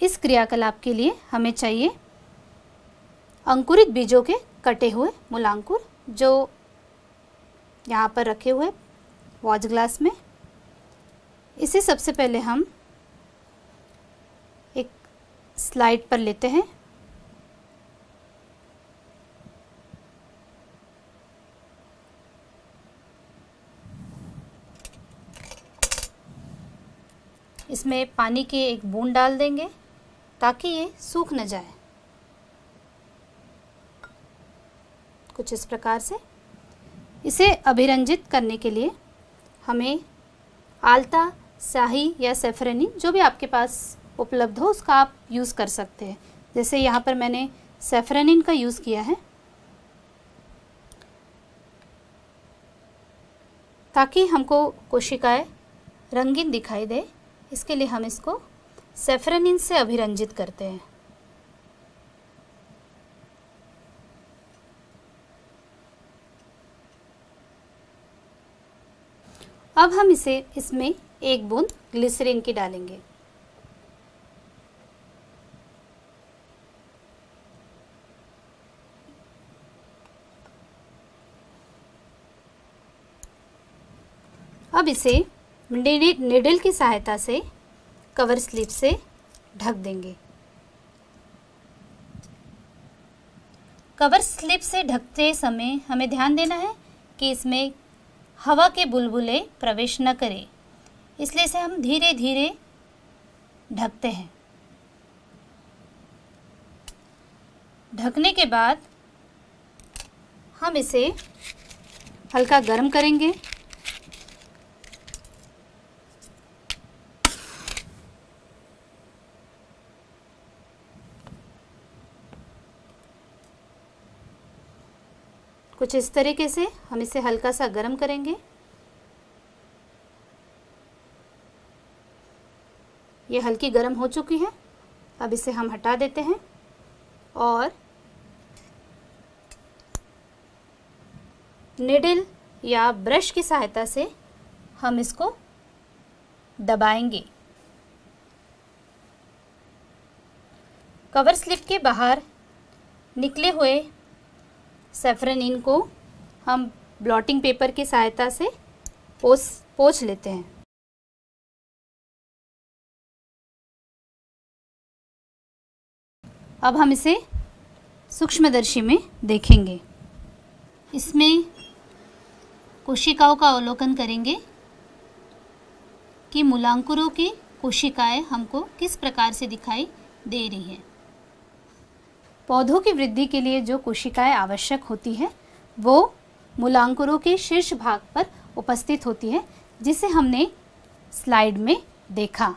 इस क्रियाकलाप के लिए हमें चाहिए अंकुरित बीजों के कटे हुए मूलांकुर, जो यहाँ पर रखे हुए वॉच ग्लास में। इसे सबसे पहले हम एक स्लाइड पर लेते हैं। इसमें पानी के एक बूंद डाल देंगे। ताकि ये सूख न जाए। कुछ इस प्रकार से। इसे अभिरंजित करने के लिए हमें आलता, शाही या सेफरेनिन जो भी आपके पास उपलब्ध हो, उसका आप यूज़ कर सकते हैं। जैसे यहाँ पर मैंने सेफरेनिन का यूज़ किया है। ताकि हमको कोशिकाएँ रंगीन दिखाई दे, इसके लिए हम इसको सेफ्रेनिन से अभिरंजित करते हैं। अब हम इसे इसमें एक बूंद ग्लिसरीन की डालेंगे। अब इसे निडल की सहायता से कवर स्लिप से ढक देंगे। कवर स्लिप से ढकते समय हमें ध्यान देना है कि इसमें हवा के बुलबुले प्रवेश न करें। इसलिए इसे हम धीरे धीरे ढकते हैं। ढकने के बाद हम इसे हल्का गर्म करेंगे। कुछ इस तरीके से हम इसे हल्का सा गर्म करेंगे। ये हल्की गर्म हो चुकी है। अब इसे हम हटा देते हैं और निडल या ब्रश की सहायता से हम इसको दबाएँगे। कवर स्लिप के बाहर निकले हुए सेफ्रेनिन को हम ब्लॉटिंग पेपर की सहायता से पोस, पोछ लेते हैं। अब हम इसे सूक्ष्मदर्शी में देखेंगे। इसमें कोशिकाओं का अवलोकन करेंगे कि मूलांकुरों की कोशिकाएँ हमको किस प्रकार से दिखाई दे रही हैं। पौधों की वृद्धि के लिए जो कोशिकाएँ आवश्यक होती हैं, वो मूलांकुरों के शीर्ष भाग पर उपस्थित होती है, जिसे हमने स्लाइड में देखा।